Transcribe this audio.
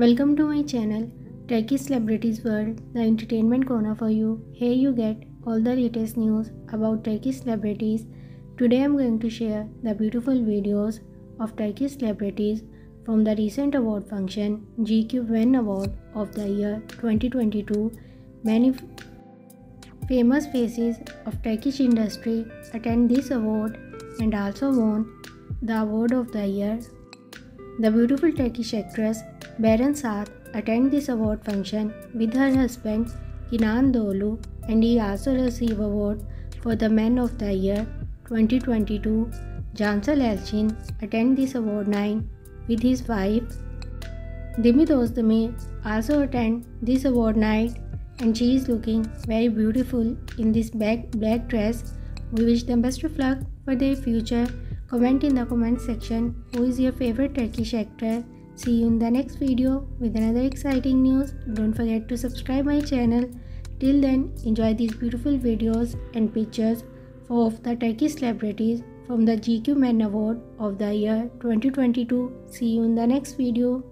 Welcome to my channel Turkish Celebrities World, the entertainment corner for you. Here you get all the latest news about Turkish celebrities. Today I'm going to share the beautiful videos of Turkish celebrities from the recent award function GQ Men Award of the year 2022. Many famous faces of Turkish industry attend this award and also won the award of the year. The beautiful Turkish actress Beren Saat attended this award function with her husband Kenan Doğulu and he also received award for the Man of the Year 2022. Cansel Elçin attended this award night with his wife. Demet Özdemir also attended this award night and she is looking very beautiful in this black, black dress. We wish them best of luck for their future. Comment in the comment section who is your favorite Turkish actor. See you in the next video with another exciting news. Don't forget to subscribe my channel. Till then, enjoy these beautiful videos and pictures of the Turkish celebrities from the GQ Men Award of the year 2022. See you in the next video.